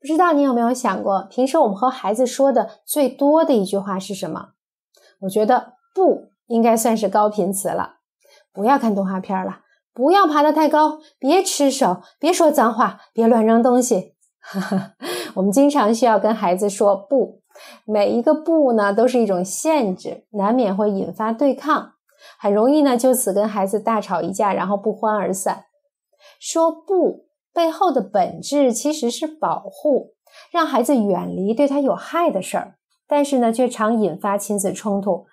不知道你有没有想过，平时我们和孩子说的最多的一句话是什么？我觉得“不”应该算是高频词了。不要看动画片了，不要爬得太高，别吃手，别说脏话，别乱扔东西。我们经常需要跟孩子说“不”，每一个“不”呢都是一种限制，难免会引发对抗，很容易呢就此跟孩子大吵一架，然后不欢而散。说“不”。背后的本质其实是保护，让孩子远离对他有害的事儿，但是呢，却常引发亲子冲突。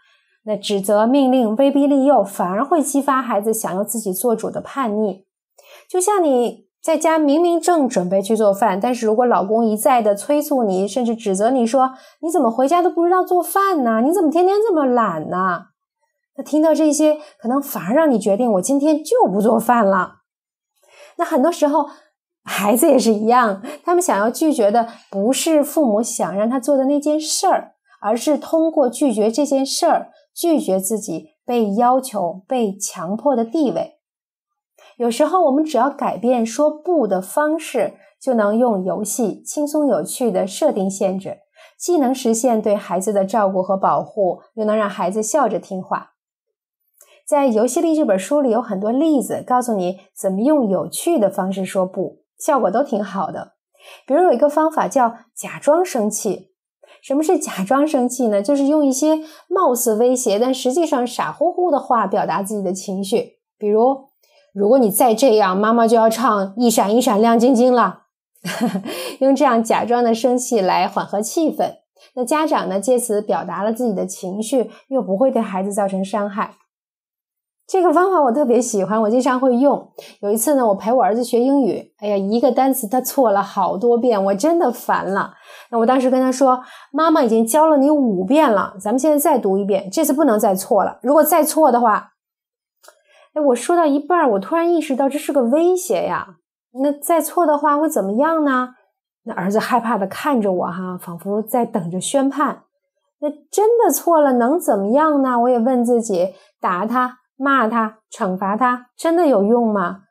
那指责、命令、威逼利诱，反而会激发孩子想要自己做主的叛逆。就像你在家明明正准备去做饭，但是如果老公一再的催促你，甚至指责你说：“你怎么回家都不知道做饭呢？你怎么天天这么懒呢？”那听到这些，可能反而让你决定我今天就不做饭了。那很多时候。孩子也是一样，他们想要拒绝的不是父母想让他做的那件事儿，而是通过拒绝这件事儿，拒绝自己被要求、被强迫的地位。有时候，我们只要改变说不的方式，就能用游戏轻松有趣的设定限制，既能实现对孩子的照顾和保护，又能让孩子笑着听话。在《游戏力》这本书里有很多例子，告诉你怎么用有趣的方式说不。效果都挺好的，比如有一个方法叫假装生气。什么是假装生气呢？就是用一些貌似威胁，但实际上傻乎乎的话表达自己的情绪。比如，如果你再这样，妈妈就要唱《一闪一闪亮晶晶》了。用这样假装的生气来缓和气氛，那家长呢，借此表达了自己的情绪，又不会对孩子造成伤害。这个方法我特别喜欢，我经常会用。有一次呢，我陪我儿子学英语，哎呀，一个单词他错了好多遍，我真的烦了。那我当时跟他说：“妈妈已经教了你五遍了，咱们现在再读一遍，这次不能再错了。如果再错的话，哎，我说到一半，我突然意识到这是个威胁呀。那再错的话会怎么样呢？那儿子害怕的看着我，哈，仿佛在等着宣判。那真的错了能怎么样呢？我也问自己，打他。骂他、惩罚他，真的有用吗？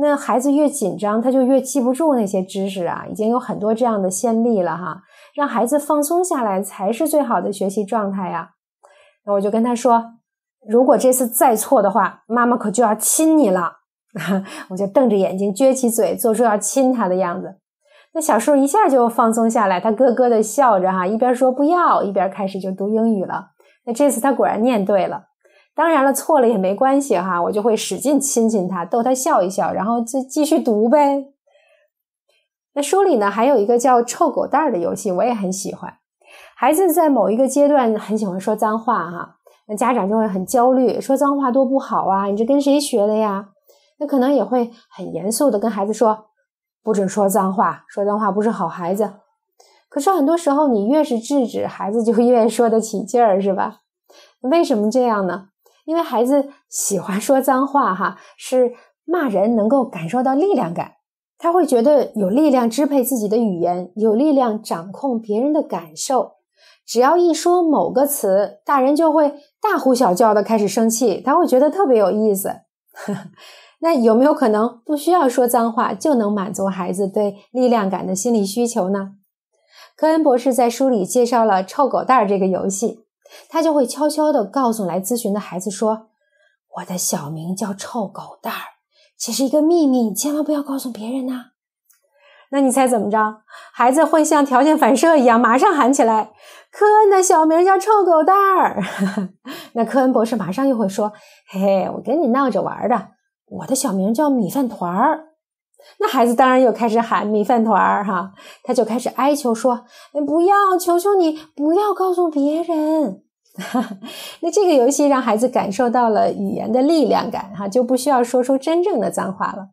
那孩子越紧张，他就越记不住那些知识啊！已经有很多这样的先例了哈。让孩子放松下来，才是最好的学习状态呀。那我就跟他说：“如果这次再错的话，妈妈可就要亲你了。”我就瞪着眼睛，撅起嘴，做出要亲他的样子。那小树一下就放松下来，他咯咯的笑着哈，一边说不要，一边开始就读英语了。那这次他果然念对了。当然了，错了也没关系哈，我就会使劲亲亲他，逗他笑一笑，然后就继续读呗。那书里呢还有一个叫“臭狗蛋儿”的游戏，我也很喜欢。孩子在某一个阶段很喜欢说脏话哈，那家长就会很焦虑，说脏话多不好啊，你这跟谁学的呀？那可能也会很严肃的跟孩子说，不准说脏话，说脏话不是好孩子。可是很多时候你越是制止，孩子就越说得起劲儿，是吧？为什么这样呢？因为孩子喜欢说脏话，哈，是骂人能够感受到力量感，他会觉得有力量支配自己的语言，有力量掌控别人的感受。只要一说某个词，大人就会大呼小叫的开始生气，他会觉得特别有意思。那有没有可能不需要说脏话就能满足孩子对力量感的心理需求呢？科恩博士在书里介绍了“臭狗蛋儿”这个游戏。他就会悄悄地告诉来咨询的孩子说：“我的小名叫臭狗蛋儿，这是一个秘密，千万不要告诉别人呐。”那你猜怎么着？孩子会像条件反射一样，马上喊起来：“科恩的小名叫臭狗蛋儿。”那科恩博士马上又会说：“嘿嘿，我跟你闹着玩的，我的小名叫米饭团儿。”那孩子当然又开始喊米饭团儿哈，他就开始哀求说：“哎，不要，求求你不要告诉别人。”那这个游戏让孩子感受到了语言的力量感哈，就不需要说出真正的脏话了。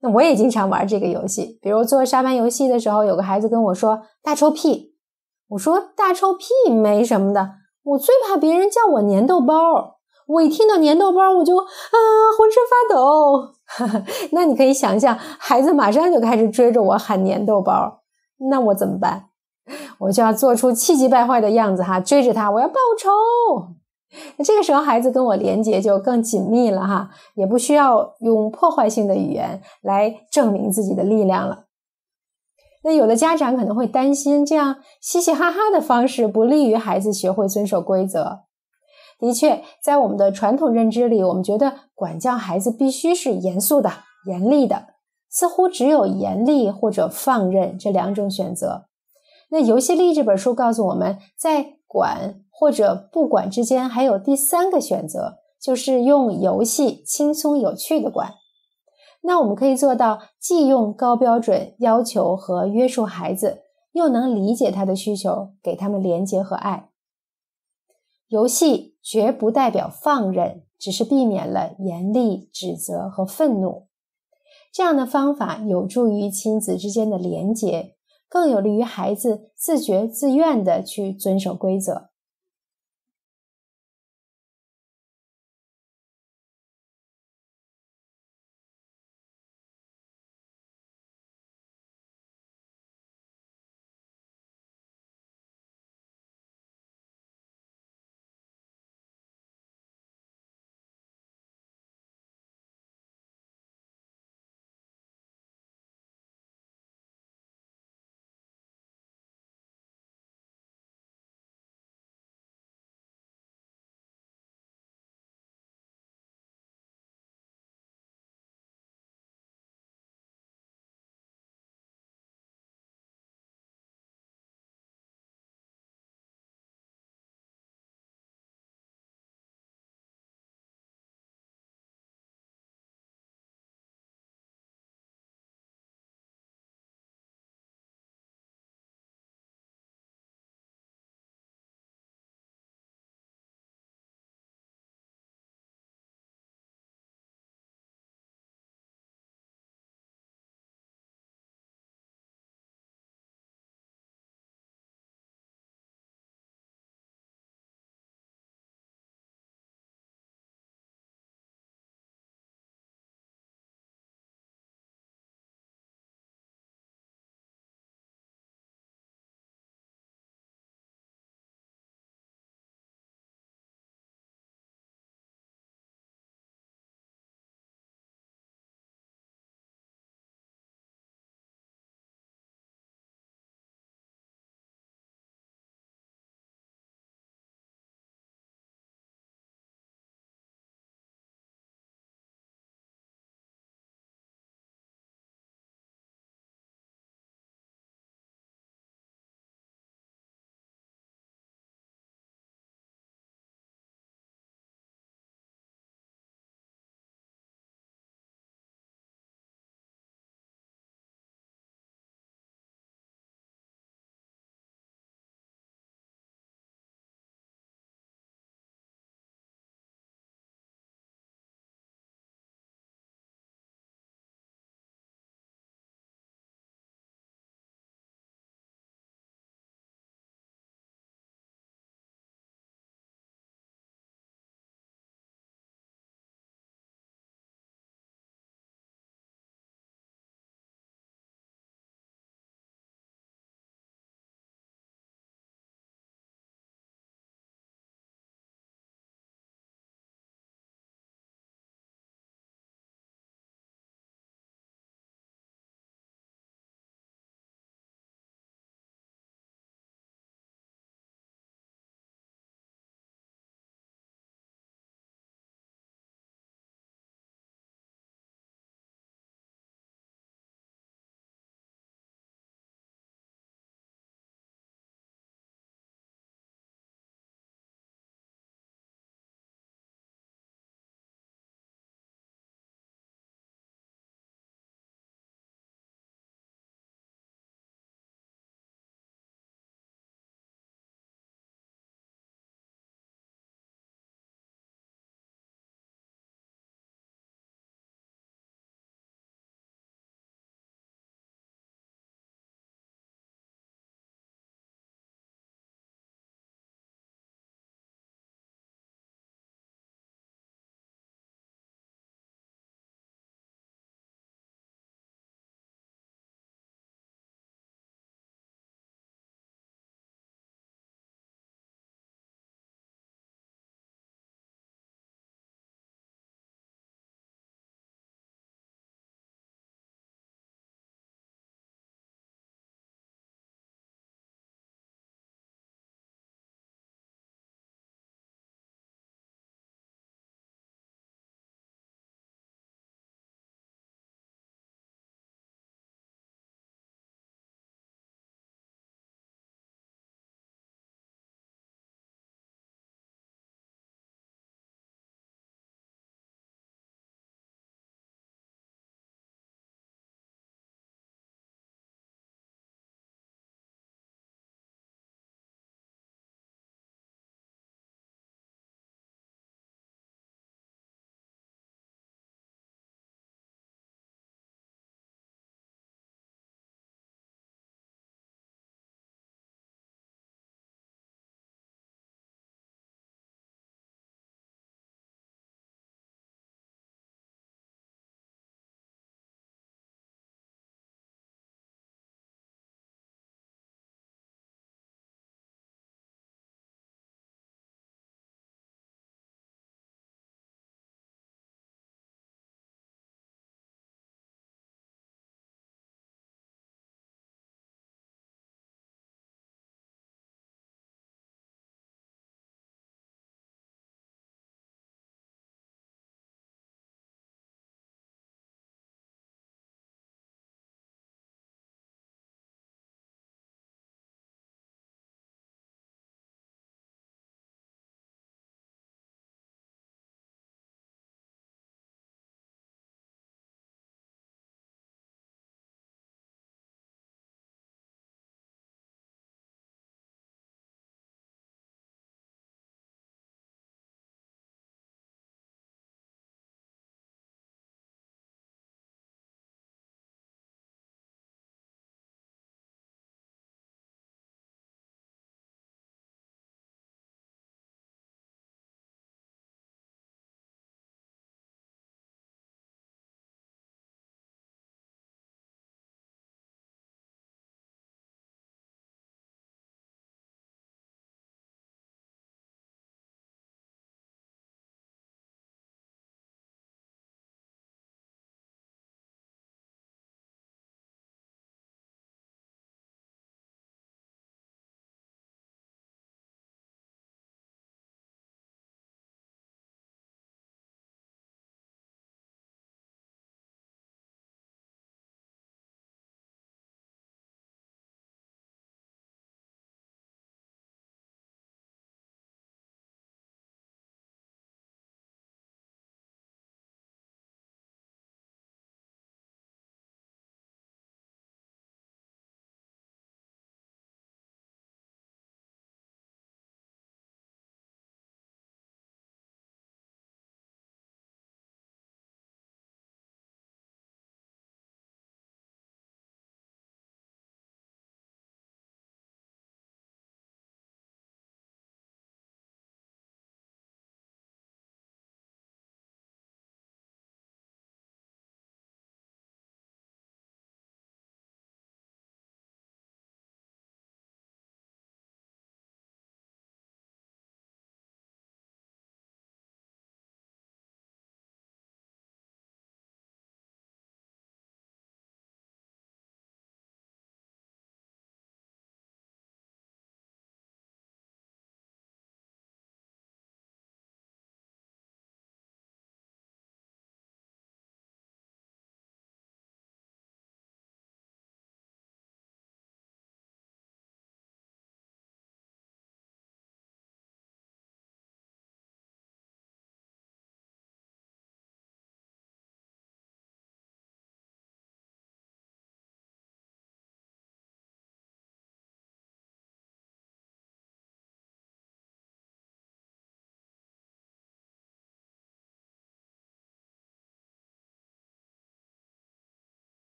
那我也经常玩这个游戏，比如做沙盘游戏的时候，有个孩子跟我说“大臭屁”，我说“大臭屁没什么的”，我最怕别人叫我粘豆包。我一听到粘豆包，我就啊浑身发抖。那你可以想象，孩子马上就开始追着我喊粘豆包，那我怎么办？我就要做出气急败坏的样子哈，追着他，我要报仇。那这个时候，孩子跟我连接就更紧密了哈，也不需要用破坏性的语言来证明自己的力量了。那有的家长可能会担心，这样嘻嘻哈哈的方式不利于孩子学会遵守规则。的确，在我们的传统认知里，我们觉得管教孩子必须是严肃的、严厉的，似乎只有严厉或者放任这两种选择。那《游戏力》这本书告诉我们在管或者不管之间，还有第三个选择，就是用游戏轻松有趣的管。那我们可以做到，既用高标准要求和约束孩子，又能理解他的需求，给他们连接和爱。游戏绝不代表放任，只是避免了严厉、指责和愤怒。这样的方法有助于亲子之间的连结，更有利于孩子自觉自愿地去遵守规则。